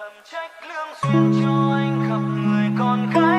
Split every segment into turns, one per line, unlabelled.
thầm trách lương duyên cho anh
gặp người con khác.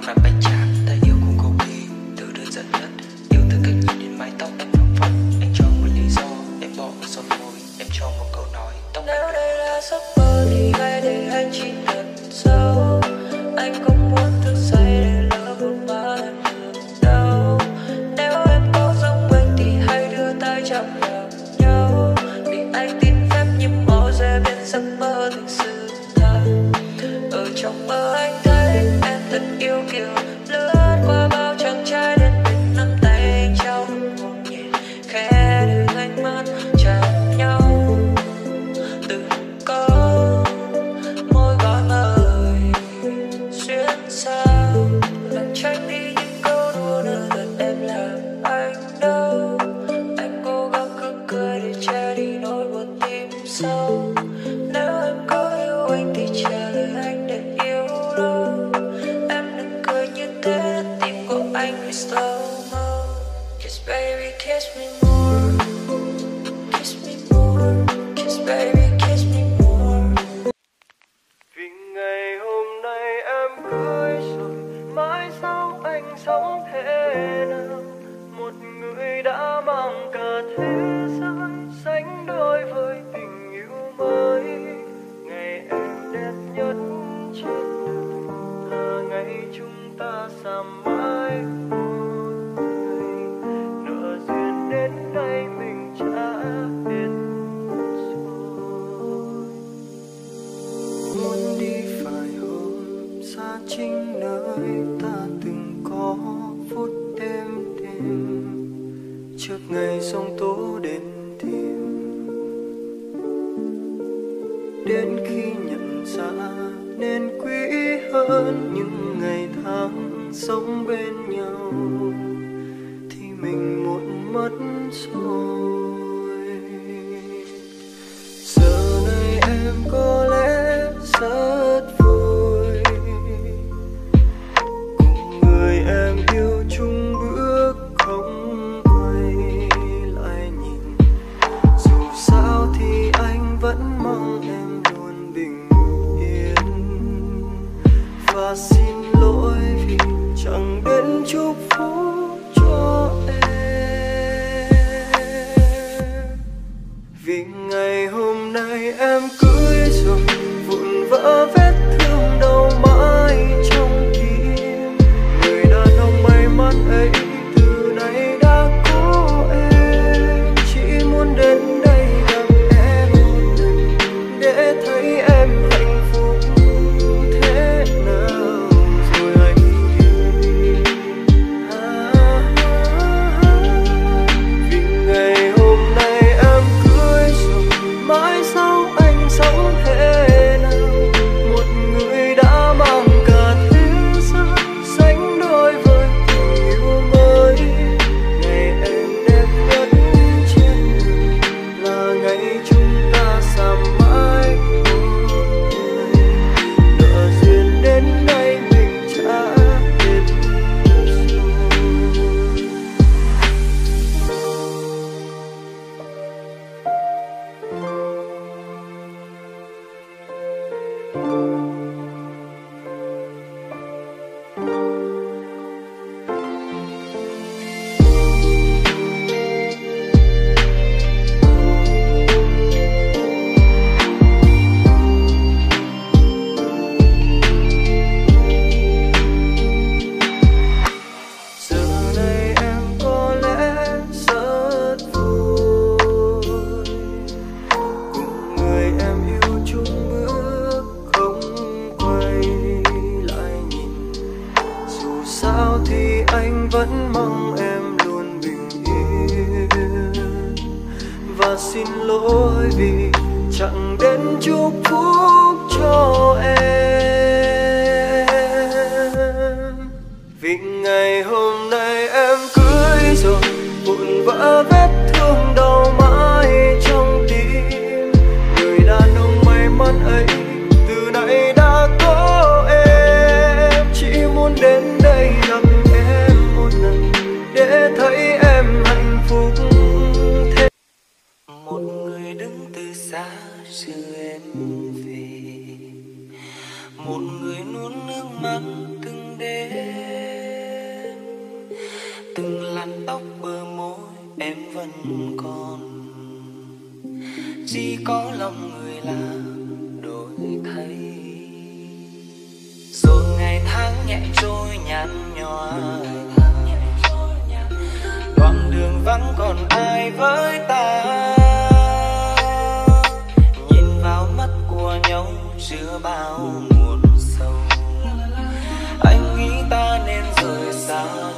otra pecha. xa chính nơi ta từng có phút đêm đêm trước ngày sông tố đến tìm đến khi nhận ra nên quý hơn những ngày tháng sống bên nhau, thì mình muốn mất rồi. xin lỗi vì chẳng đến chúc phúc. chỉ
có
lòng người làm đổi thay. Rồi ngày tháng nhẹ trôi nhạt nhòa, đoạn đường vắng còn ai với ta? Nhìn vào mắt của nhau chưa bao muộn sâu anh nghĩ ta nên rời xa.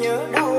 nhớ đâu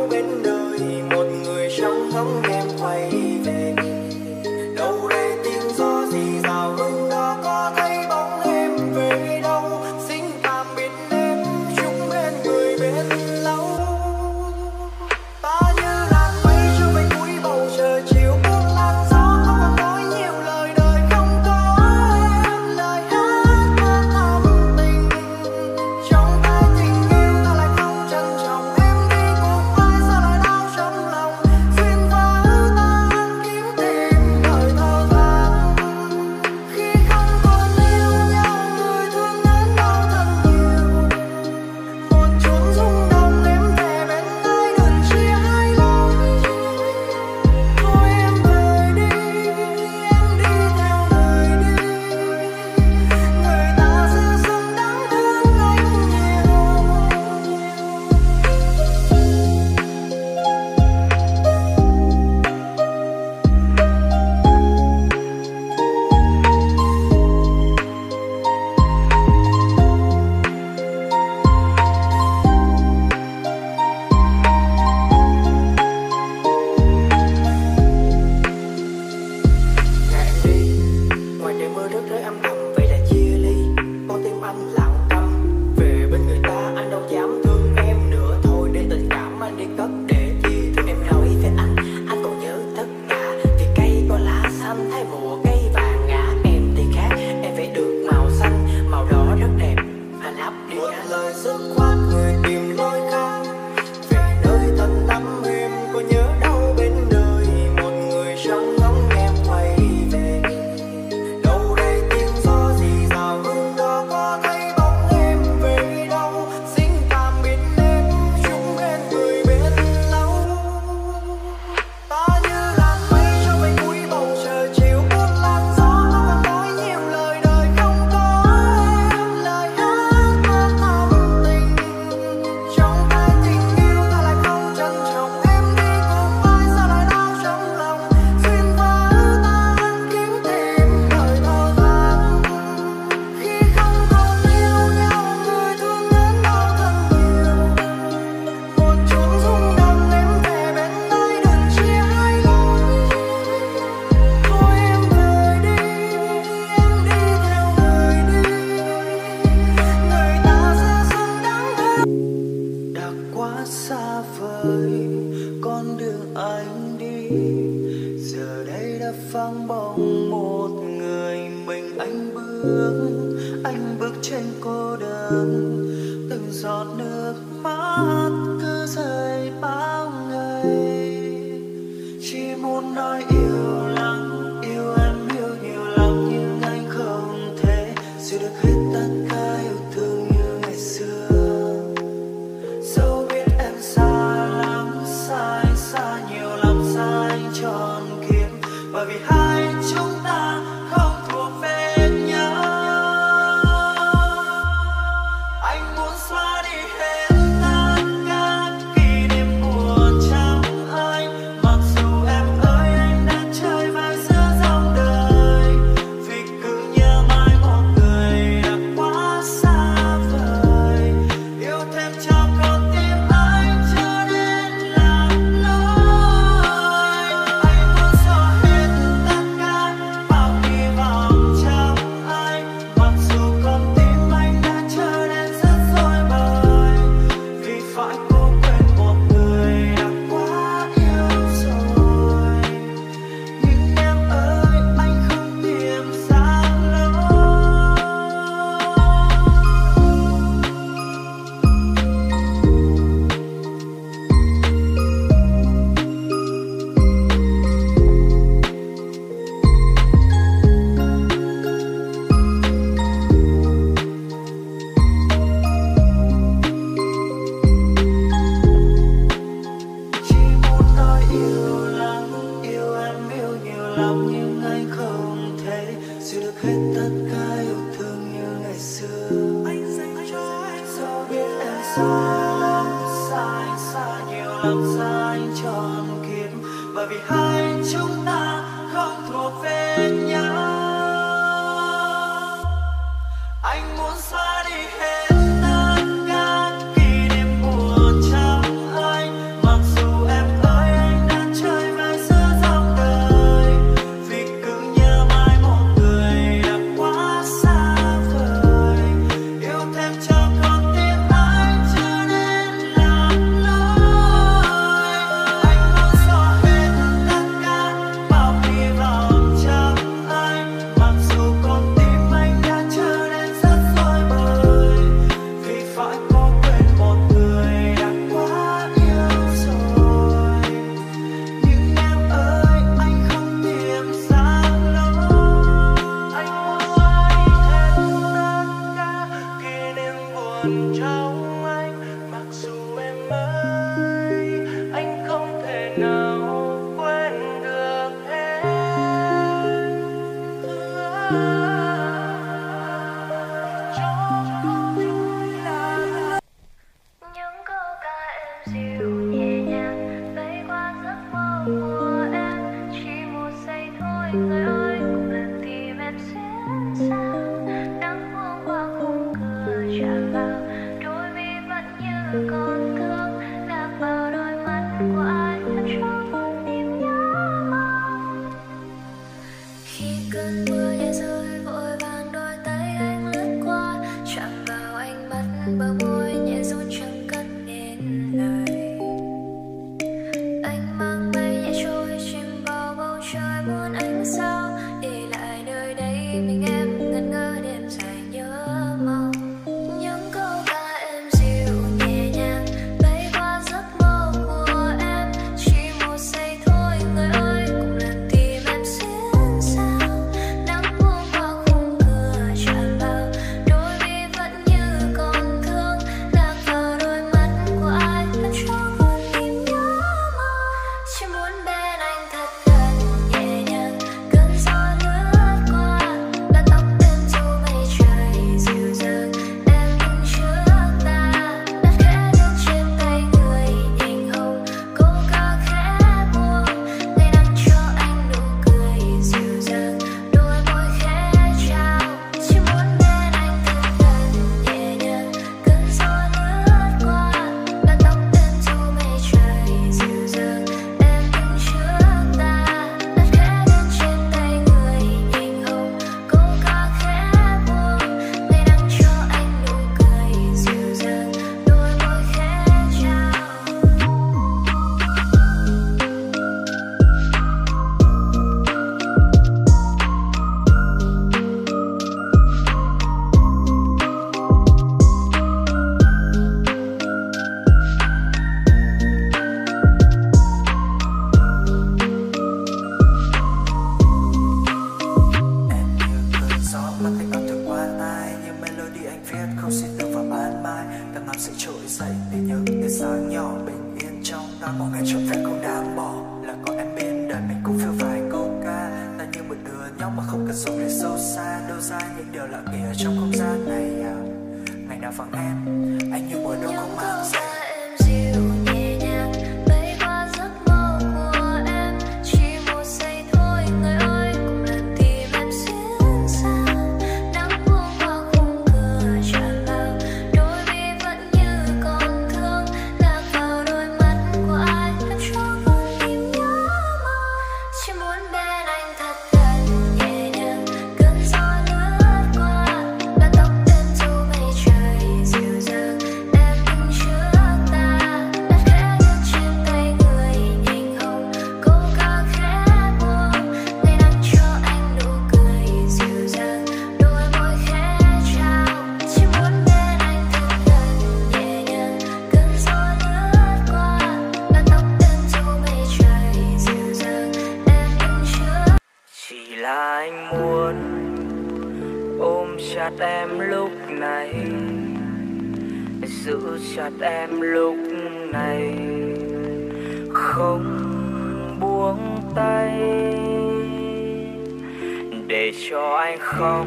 để
cho anh
khóc.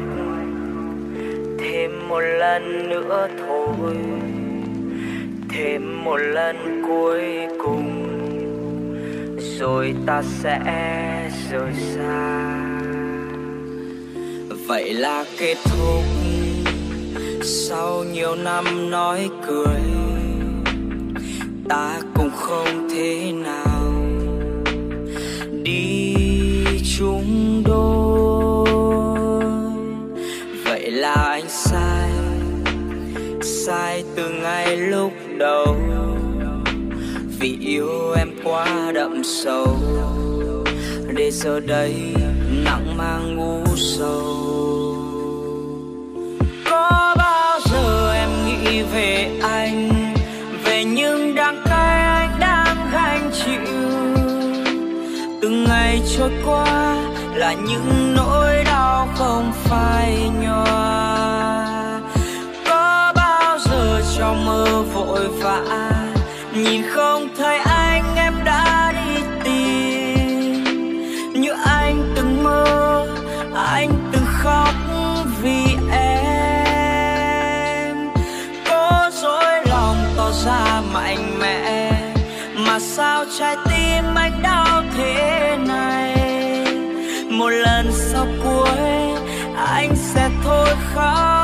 Thêm một lần nữa thôi. Thêm một lần cuối cùng. Rồi ta sẽ rời xa. Vậy là kết thúc. Sau nhiều năm nói cười, ta cũng không thế nào. Đi chung sai từ ngay lúc đầu. Vì yêu em quá đậm sâu. Để giờ đây nặng mang u sầu có bao giờ em nghĩ về anh? Về những đắng cay anh đang gánh chịu. Từng ngày trôi qua là những nỗi đau không phai nhòa. vội vã. Nhìn không thấy anh, em đã đi tìm. Như anh từng mơ, anh từng khóc vì em. Có dối lòng tỏ ra mạnh mẽ, mà sao trái tim anh đau thế này? Một lần sau cuối, anh sẽ thôi khóc.